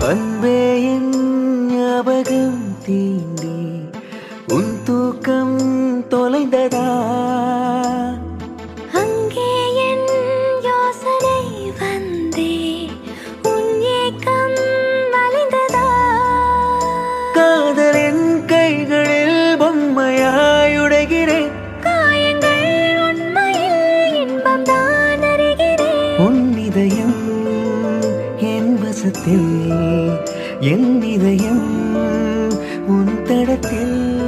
அன்பே என் ஞாபகம் தீண்டி உன் தூக்கம் தொலைந்ததா? அங்கே என் யோசனை வந்தே உன் ஏக்கம் மலைந்ததா காதலின் கைகளில் பொம்மையாயுடைகிறேன் காயங்கள் உண்மையில் இன்பம் தான் அறிகிறேன் உன் இதயம் என் என் இதயம் உன் தடத்தில்.